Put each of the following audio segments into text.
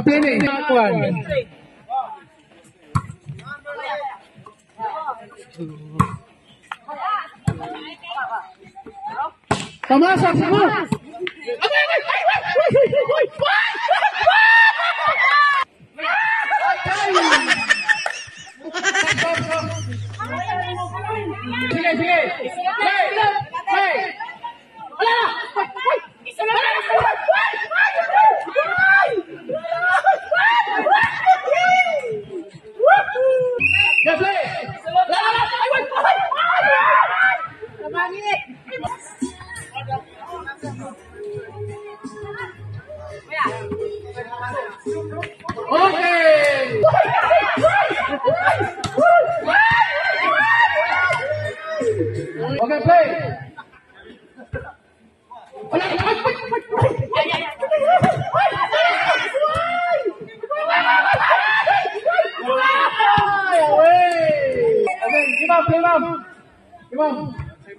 Kaplini, one. Tomas, Tomas. s i g e s i g e Sigue. Come on.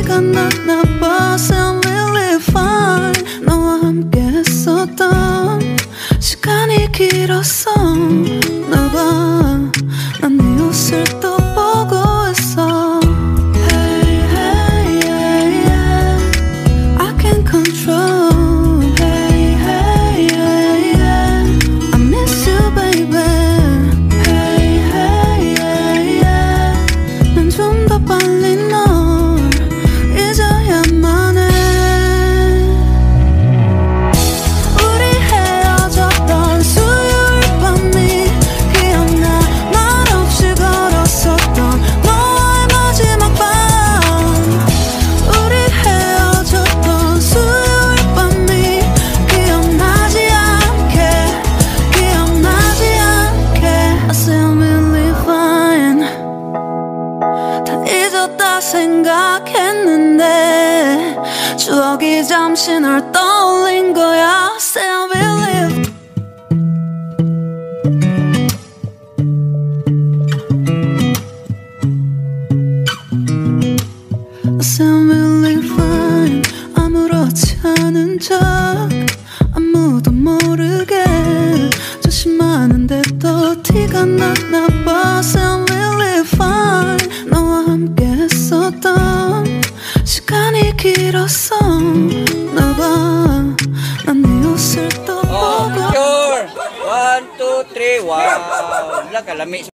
가 나나 봐서 r e a 너와 함께 했었던 시간이 길었어 생각했는데 추억이 잠시 널 떠올린 거야 Wow! Wala kalami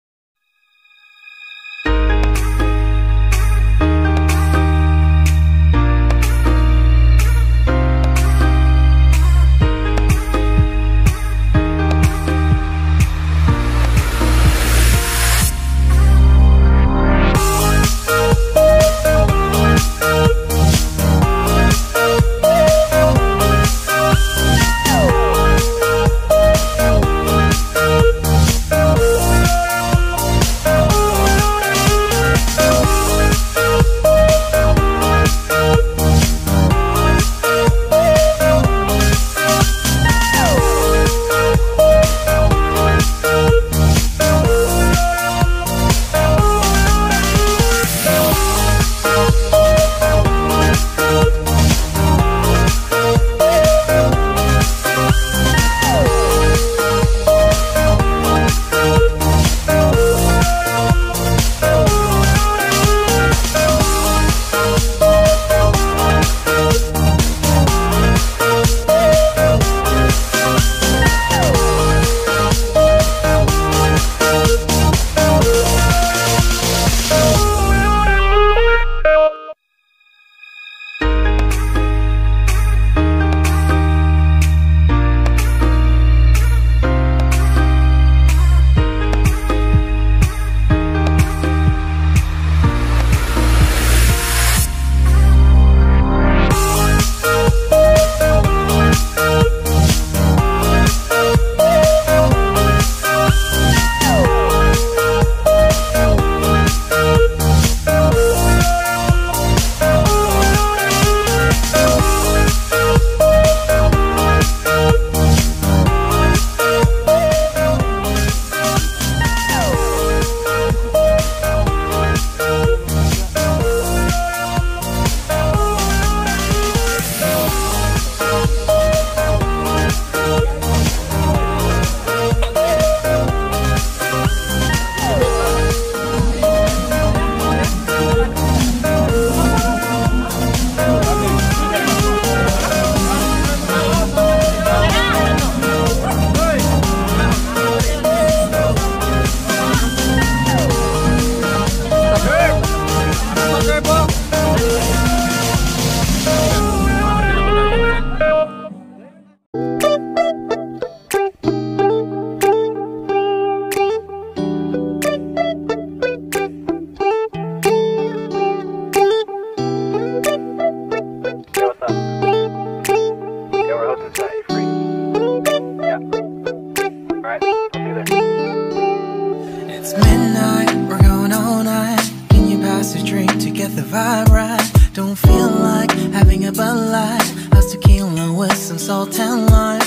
vibe right. Don't feel like having a Bud Light. House tequila with some salt and lime.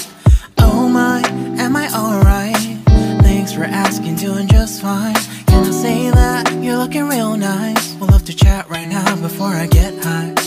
Oh my, am I alright? Thanks for asking, doing just fine. Can I say that you're looking real nice? We'll love to chat right now before I get high.